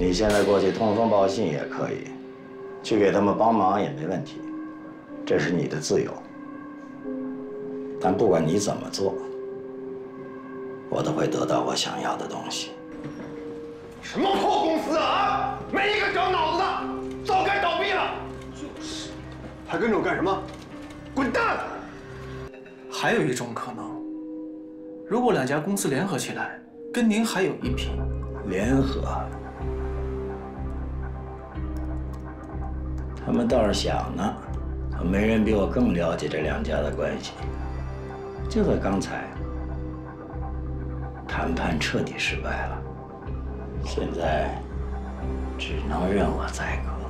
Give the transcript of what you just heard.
你现在过去通风报信也可以，去给他们帮忙也没问题，这是你的自由。但不管你怎么做，我都会得到我想要的东西。什么破公司啊！啊，没一个长脑子的，早该倒闭了。就是，还跟着我干什么？滚蛋！还有一种可能，如果两家公司联合起来，跟您还有一拼。联合？他们倒是想呢，可没人比我更了解这两家的关系。就在刚才，谈判彻底失败了，现在只能任我宰割。